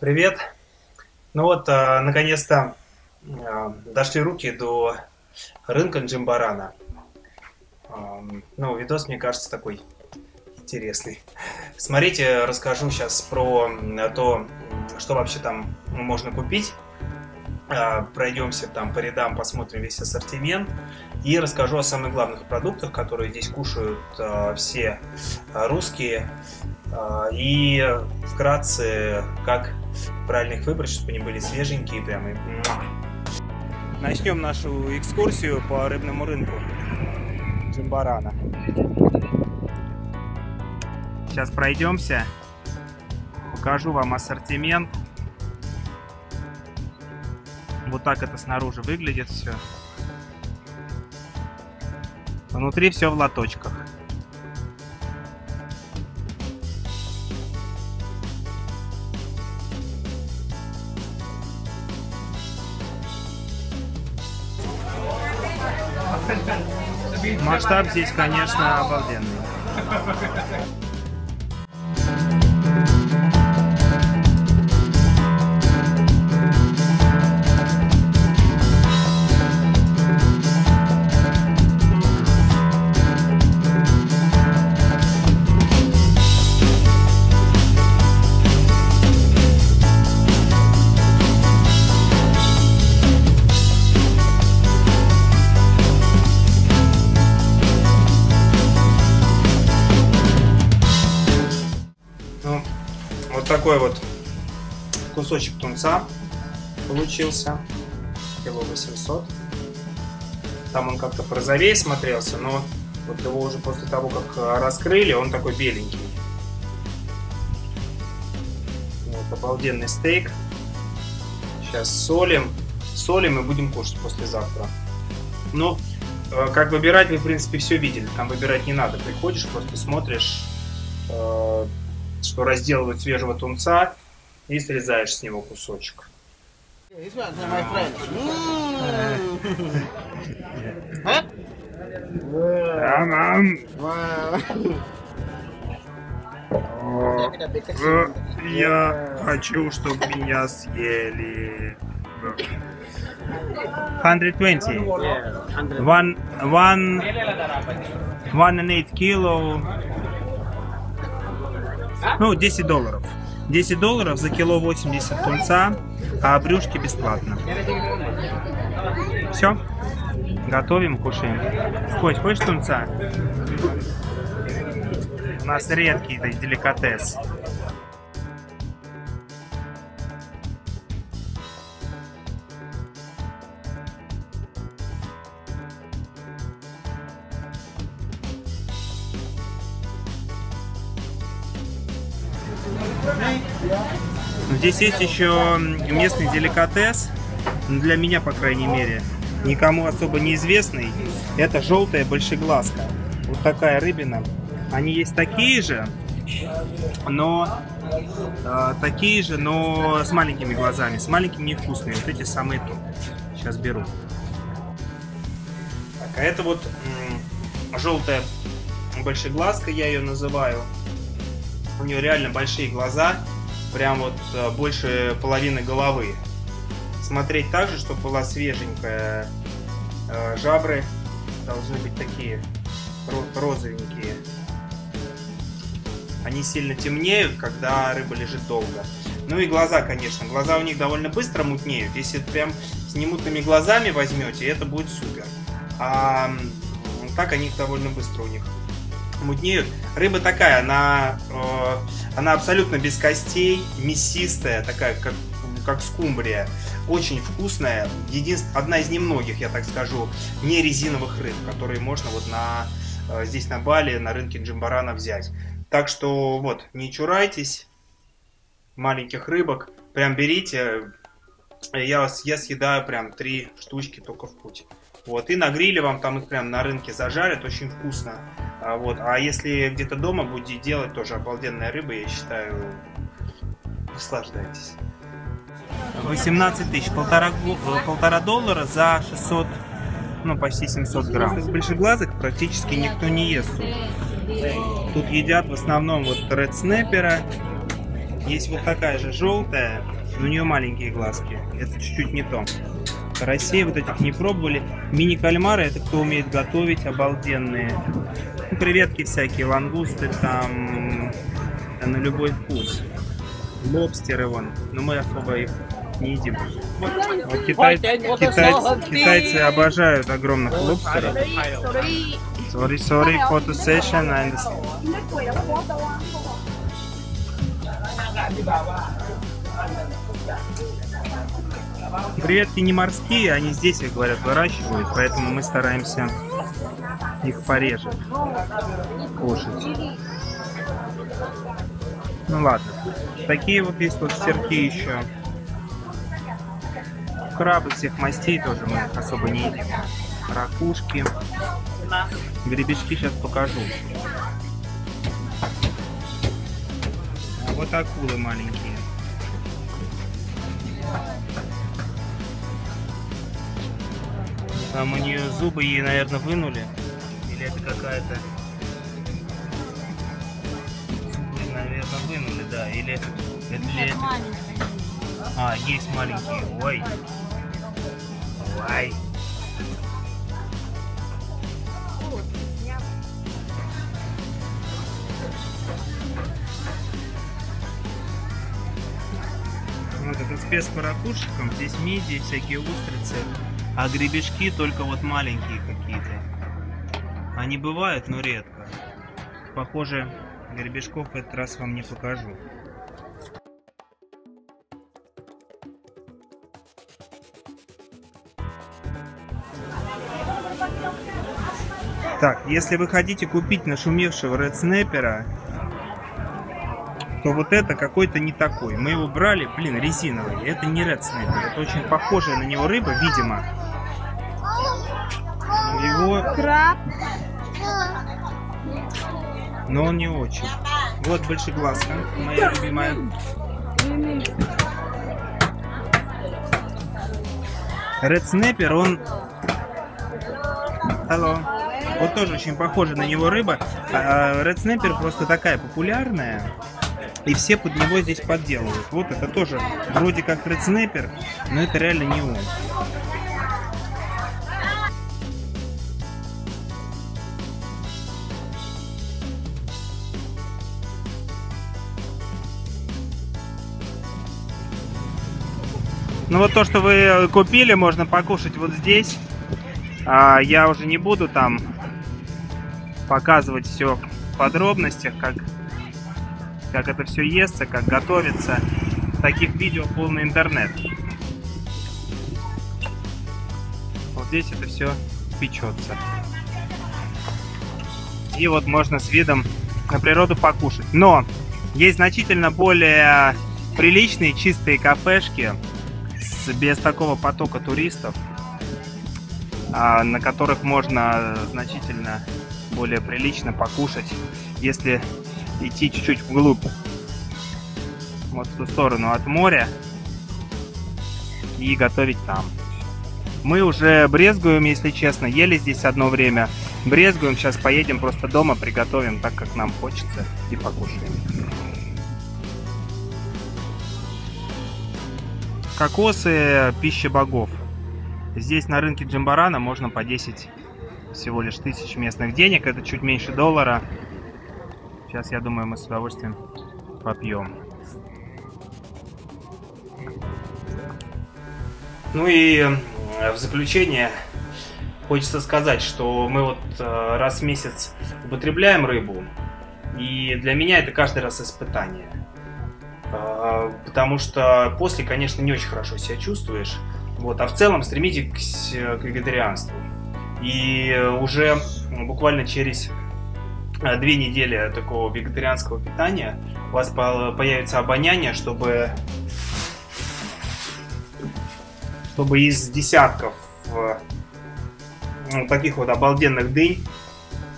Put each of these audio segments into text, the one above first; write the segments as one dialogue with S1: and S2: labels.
S1: Привет! Ну вот, э, наконец-то э, дошли руки до рынка Джимбарана. Э, ну, видос, мне кажется, такой интересный. Смотрите, расскажу сейчас про то, что вообще там можно купить. Э, пройдемся там по рядам, посмотрим весь ассортимент. И расскажу о самых главных продуктах, которые здесь кушают э, все русские. Э, и вкратце, как правильно их выбрать, чтобы они были свеженькие прям и... Начнем нашу экскурсию по рыбному рынку Джимбарана. Сейчас пройдемся, покажу вам ассортимент. Вот так это снаружи выглядит все. Внутри все в лоточках. Масштаб здесь, конечно, обалденный. Такой вот кусочек тунца получился. Кило 800. Там он как-то порозовее смотрелся, но вот его уже после того, как э, раскрыли, он такой беленький. Вот, обалденный стейк. Сейчас солим. Солим и будем кушать послезавтра. Ну, э, как выбирать, вы, в принципе, все видели. Там выбирать не надо. Приходишь, просто смотришь, э, что разделывают свежего тунца и срезаешь с него кусочек.
S2: Huh? Wow.
S1: Я хочу, чтобы меня съели. 120.
S2: Yeah, 100.
S1: One, one, one and eight kilo. Ну, 10 долларов. 10 долларов за кило 80 тунца, а брюшки бесплатно. Все. Готовим, кушаем. Кость, хочешь тунца? У нас редкий деликатес. Здесь есть еще местный деликатес, ну, для меня, по крайней мере, никому особо неизвестный. Это желтая большеглазка. Вот такая рыбина. Они есть такие же, но э, такие же, но с маленькими глазами, с маленькими невкусными. Вот эти самые то. Сейчас беру. Так, а это вот желтая большеглазка, я ее называю. У нее реально большие глаза, прям вот э, больше половины головы. Смотреть так же, чтобы была свеженькая. Э, Жабры должны быть такие ро- розовенькие. Они сильно темнеют, когда рыба лежит долго. Ну и глаза, конечно. Глаза у них довольно быстро мутнеют. Если прям с немутными глазами возьмете, это будет супер. А так они довольно быстро у них мутнеют. Рыба такая, она, она абсолютно без костей, мясистая, такая, как, как скумбрия. Очень вкусная. Единственная, одна из немногих, я так скажу, не резиновых рыб, которые можно вот на, э, здесь на Бали, на рынке Джимбарана взять. Так что вот, не чурайтесь маленьких рыбок. Прям берите. Я, я съедаю прям три штучки только в путь. Вот, и на гриле вам там их прям на рынке зажарят, очень вкусно. А, вот, а если где-то дома будете делать, тоже обалденная рыба, я считаю, наслаждайтесь. 18 тысяч, полтора, э, полтора доллара за 600, ну почти 700 грамм. Из большеглазок практически никто не ест тут. Тут едят в основном вот ред снэпера, Есть вот такая же желтая, но у нее маленькие глазки. Это чуть-чуть не то. Карасей вот этих не пробовали. Мини-кальмары, это кто умеет готовить, обалденные. Ну, креветки всякие, лангусты там на любой вкус. Лобстеры вон, но мы особо их не едим. Вот китай- китайцы, китайцы обожают огромных лобстеров. Sorry, sorry, photo session, I understand. Креветки не морские, они здесь, их говорят, выращивают, поэтому мы стараемся их пореже кушать. Ну ладно. Такие вот есть вот серки еще. Крабы всех мастей тоже мы особо не едим. Ракушки. Гребешки сейчас покажу. А вот акулы маленькие. Там у нее зубы ей, наверное, вынули. Или это какая-то... Зубы, наверное, вынули, да. Или это... это ли это- А, есть маленькие. Ой. Ой. Вот это спец по ракушкам. Здесь мидии, всякие устрицы. А гребешки только вот маленькие какие-то. Они бывают, но редко. Похоже, гребешков в этот раз вам не покажу. Так, если вы хотите купить нашумевшего Red то вот это какой-то не такой. Мы его брали, блин, резиновый. Это не Red. Это очень похожая на него рыба, видимо. Его,
S3: Краб.
S1: но он не очень. Вот большеглазка, моя любимая. Red Snapper, он... Алло. Вот тоже очень похожа на него рыба. А Red Snapper просто такая популярная. И все под него здесь подделывают. Вот это тоже вроде как Red Snapper, но это реально не он. Ну вот то, что вы купили, можно покушать вот здесь. А, я уже не буду там показывать все в подробностях, как, как это все естся, как готовится. Таких видео полный интернет. Вот здесь это все печется. И вот можно с видом на природу покушать. Но есть значительно более приличные чистые кафешки без такого потока туристов, а, на которых можно значительно более прилично покушать, если идти чуть-чуть вглубь, вот в ту сторону от моря, и готовить там. Мы уже брезгуем, если честно, ели здесь одно время. Брезгуем, сейчас поедем просто дома, приготовим так, как нам хочется, и покушаем. Кокосы – пища богов. Здесь на рынке Джамбарана можно по 10 всего лишь тысяч местных денег. Это чуть меньше доллара. Сейчас, я думаю, мы с удовольствием попьем. Ну и э, в заключение хочется сказать, что мы вот э, раз в месяц употребляем рыбу. И для меня это каждый раз испытание. Потому что после, конечно, не очень хорошо себя чувствуешь. Вот, а в целом стремитесь к вегетарианству. И уже буквально через э, две недели такого вегетарианского питания у вас по- появится обоняние, чтобы чтобы из десятков э, ну, таких вот обалденных дынь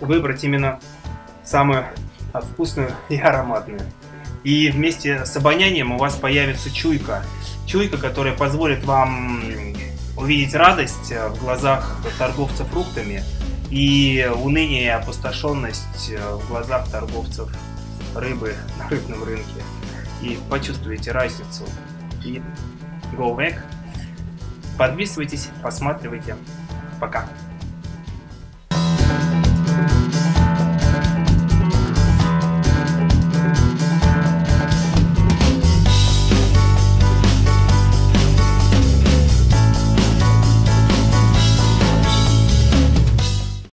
S1: выбрать именно самую вкусную и ароматную. И вместе с обонянием у вас появится чуйка. Чуйка, которая позволит вам увидеть радость э, в глазах торговцев фруктами и уныние и опустошенность э, в глазах торговцев рыбы на рыбном рынке. и почувствуете разницу. И go back. Подписывайтесь, посматривайте. Пока.